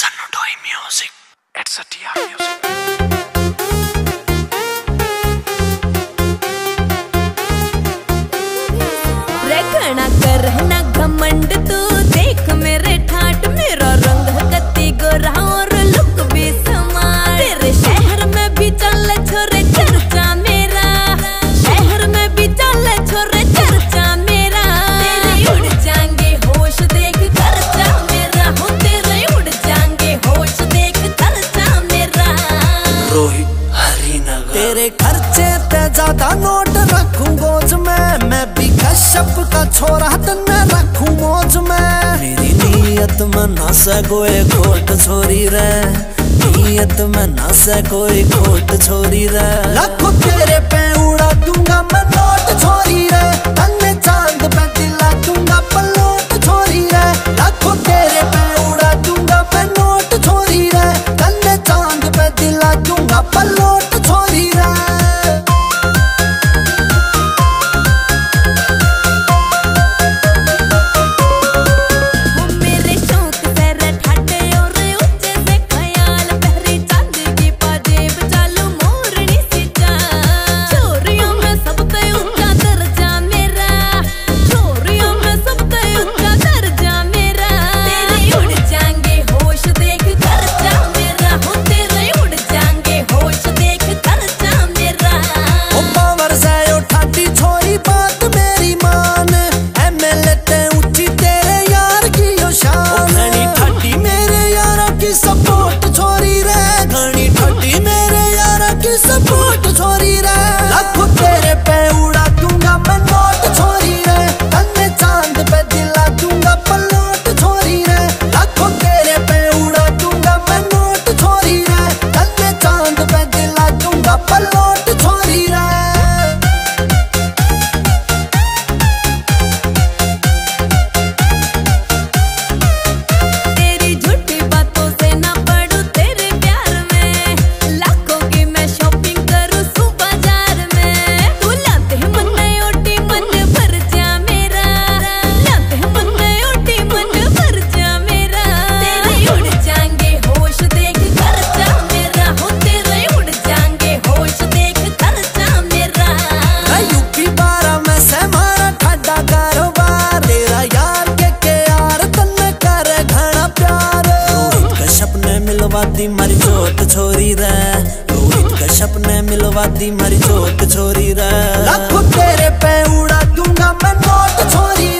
Sanodai Music. It's a TR Music. बच्चे ते ज़्यादा नोट रखूँ बोज में। मैं भी कश्यप का छोरा तन में रखूँ मौज में। मेरी नीयत में ना से कोई खोट छोरी रे। नीयत में ना से कोई खोट छोरी रे। लाखों तेरे पे उड़ा दूँगा मैं नोट छोरी मिलवाती मारी जोत छोरी रे। रोहित का सपने मिलवाती मारी जोत छोरी रे। लाखों तेरे पे उड़ा दूँगा मैं नोट छोरी